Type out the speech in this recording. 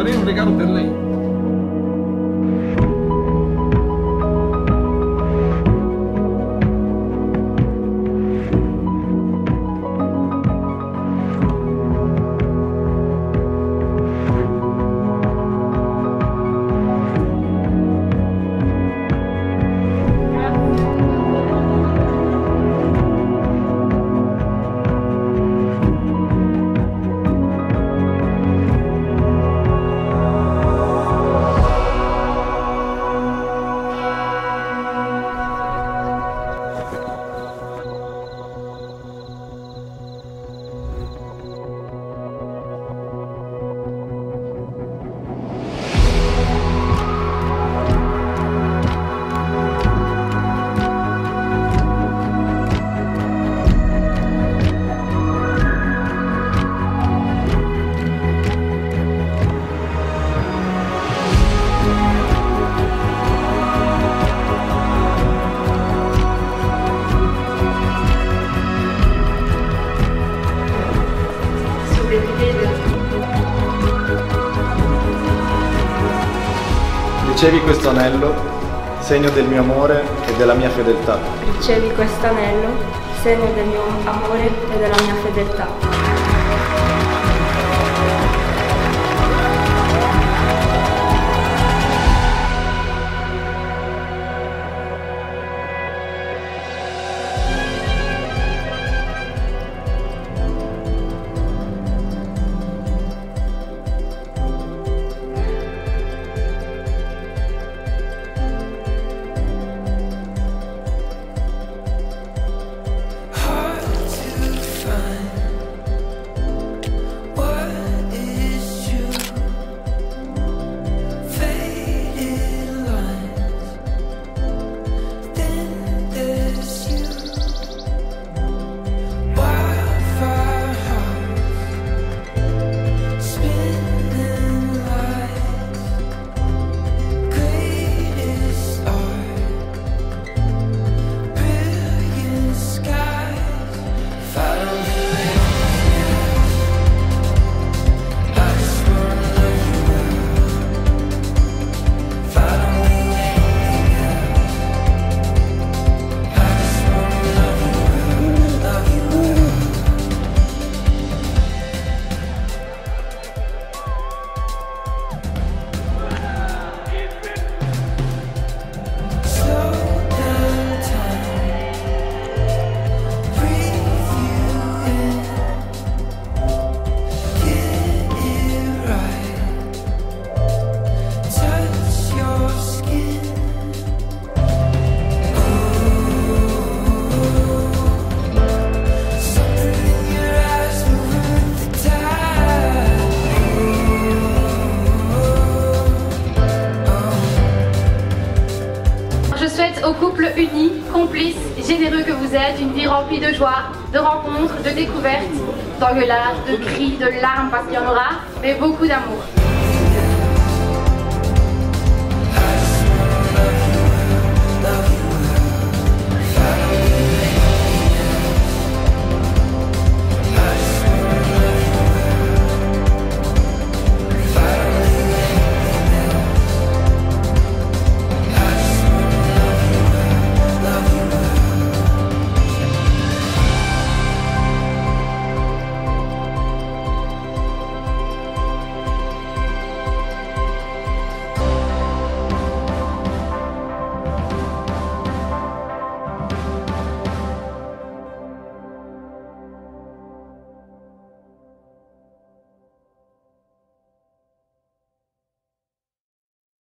Valeu, obrigado, Derlei. Ricevi questo anello, segno del mio amore e della mia fedeltà. Ricevi questo anello, segno del mio amore e della mia fedeltà. Au couple uni, complice, généreux que vous êtes, une vie remplie de joie, de rencontres, de découvertes, d'engueulades, de cris, de larmes parce qu'il y en aura, mais beaucoup d'amour.